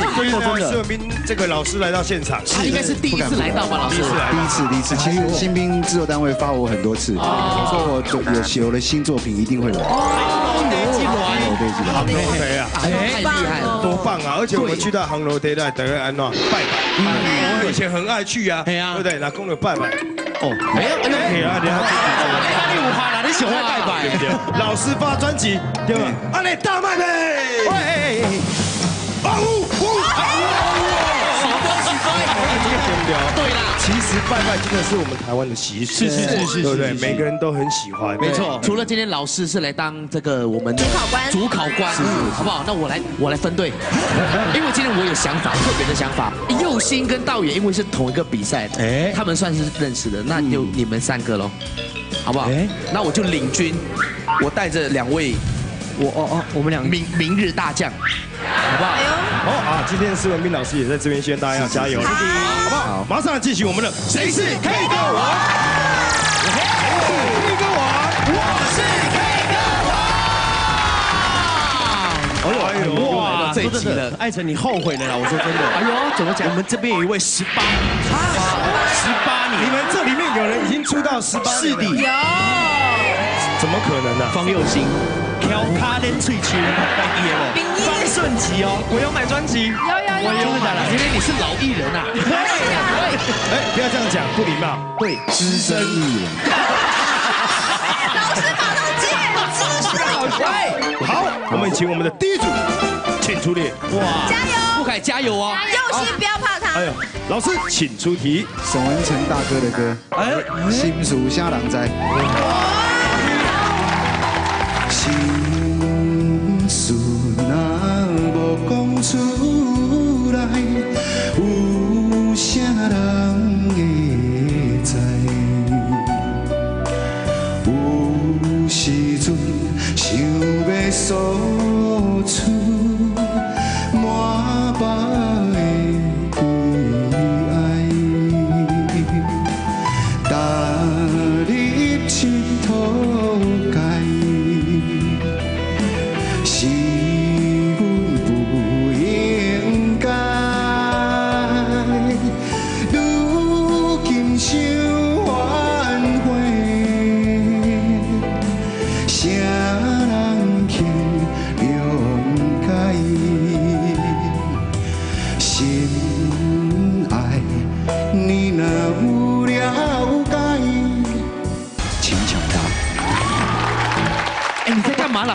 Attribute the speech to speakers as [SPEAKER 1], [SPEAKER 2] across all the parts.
[SPEAKER 1] 对，
[SPEAKER 2] 对
[SPEAKER 1] 说真的，
[SPEAKER 2] 孙文斌这个老师来到现场，
[SPEAKER 1] 他应该是第一次来到吧，老师
[SPEAKER 2] 第一。次来
[SPEAKER 3] 第一次，第一次。其实新兵制作单位发我很多次，说我有有了新作品一定会来。
[SPEAKER 2] 杭楼台啊，
[SPEAKER 1] 哎，太厉害了。
[SPEAKER 2] 多棒啊！而且我们去到杭楼台，等于安诺拜拜，我以前很爱去啊，
[SPEAKER 1] 对
[SPEAKER 2] 不对？拿公牛拜拜，
[SPEAKER 1] 哦，没有，
[SPEAKER 2] 可以啊，你还
[SPEAKER 1] 哎，你五趴啦，你喜欢拜拜。
[SPEAKER 2] 老师发专辑，对吧？阿内大麦呗，
[SPEAKER 1] 啦，
[SPEAKER 2] 其实拜拜真的是我们台湾的习俗，
[SPEAKER 1] 是是是是
[SPEAKER 2] 对不对？
[SPEAKER 1] 是是
[SPEAKER 2] 每个人都很喜欢，
[SPEAKER 1] 没错。除了今天老师是来当这个我们的
[SPEAKER 4] 主考官
[SPEAKER 1] 主考官，好不好？那我来我来分队，因为今天我有想法，特别的想法。右星跟道远因为是同一个比赛，哎，他们算是认识的，那就你们三个喽，好不好？那我就领军，我带着两位，我哦哦，我们两个明明日大将，好不好？
[SPEAKER 2] 哦啊，今天施文斌老师也在这边，希望大家要加油，好不好？马上进行我们的谁是 K 歌王？K 歌王，我是 K 歌王。哎呦，
[SPEAKER 1] 哇，这一集了，
[SPEAKER 5] 艾辰，你后悔了啦！我说真的，
[SPEAKER 1] 哎呦，怎么讲？
[SPEAKER 5] 我们这边有一位十八，十八
[SPEAKER 2] 你
[SPEAKER 5] 年，
[SPEAKER 2] 们这里面有人已经出道十八
[SPEAKER 5] 是的，
[SPEAKER 2] 怎么可能呢？
[SPEAKER 1] 方佑兴，
[SPEAKER 5] 挑卡的翠曲，哎耶哦，方顺吉哦，我有买专辑，
[SPEAKER 4] 有有有。
[SPEAKER 1] 我有买。了，今天你是老艺人啊，
[SPEAKER 2] 哎，不要这样讲，不礼貌。
[SPEAKER 1] 对，
[SPEAKER 3] 资深艺人，
[SPEAKER 4] 老师马上接，资深
[SPEAKER 2] 好，我们请我们的第一组，请出列。
[SPEAKER 1] 哇，
[SPEAKER 4] 加油，
[SPEAKER 1] 不凯加油哦，
[SPEAKER 4] 用心不要怕他。
[SPEAKER 2] 哎。呦，老师请出题。
[SPEAKER 3] 沈文成大哥的歌，
[SPEAKER 5] 哎，
[SPEAKER 3] 心属下郎哉。心有啥人会知？有时阵想要说出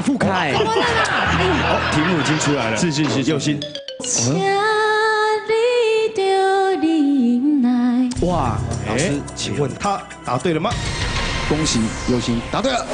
[SPEAKER 3] 你
[SPEAKER 1] 在干嘛啦，傅凯？
[SPEAKER 2] 好，题目已经出来了。
[SPEAKER 5] 是是是是
[SPEAKER 2] 有心。
[SPEAKER 4] 请你着忍耐。
[SPEAKER 1] 哇，
[SPEAKER 2] 老师，请问他答对了吗？
[SPEAKER 3] 恭喜有心答对了。